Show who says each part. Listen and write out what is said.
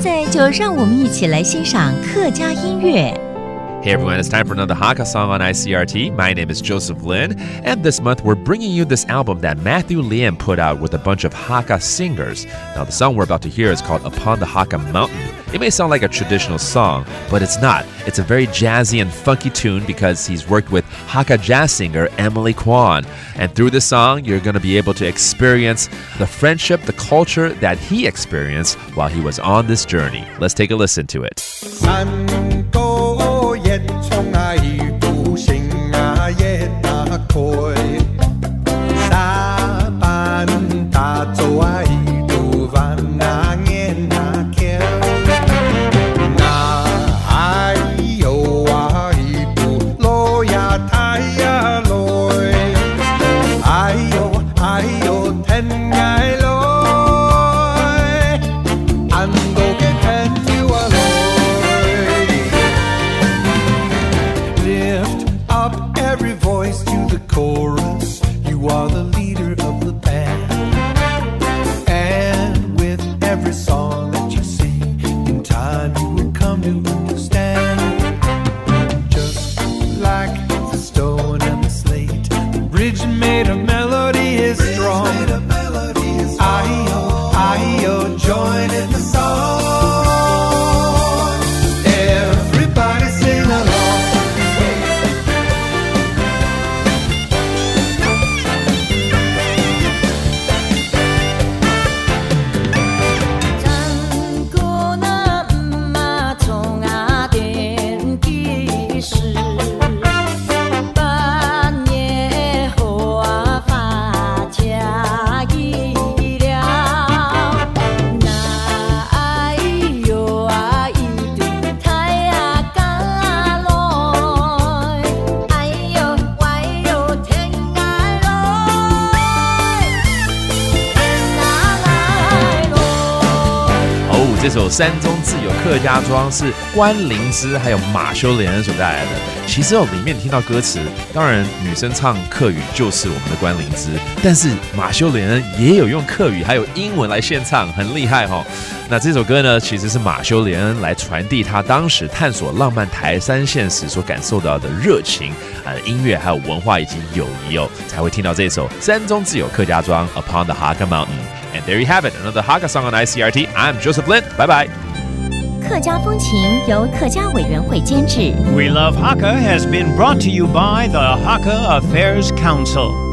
Speaker 1: 现在就让我们一起来欣赏客家音乐。
Speaker 2: Hey everyone, it's time for another Hakka song on ICRT. My name is Joseph Lin, and this month we're bringing you this album that Matthew Lien put out with a bunch of Hakka singers. Now, the song we're about to hear is called Upon the Hakka Mountain. It may sound like a traditional song, but it's not. It's a very jazzy and funky tune because he's worked with Hakka jazz singer Emily Kwan. And through this song, you're going to be able to experience the friendship, the culture that he experienced while he was on this journey. Let's take a listen to it. Oh, 这首《山中自有客家庄》是关灵芝还有马修连恩所带来的。其实哦，里面听到歌词，当然女生唱客语就是我们的关灵芝，但是马修连恩也有用客语还有英文来献唱，很厉害哈。那这首歌呢，其实是马修连恩来传递他当时探索浪漫台山县时所感受到的热情啊，音乐还有文化以及友谊哦，才会听到这首《山中自有客家庄》Upon the Hakka Mountain。And there you have it, another Hakka song on ICRT. I'm Joseph Lin. Bye bye.
Speaker 1: 客家风情由客家委员会监制。
Speaker 3: We Love Hakka has been brought to you by the Hakka Affairs Council.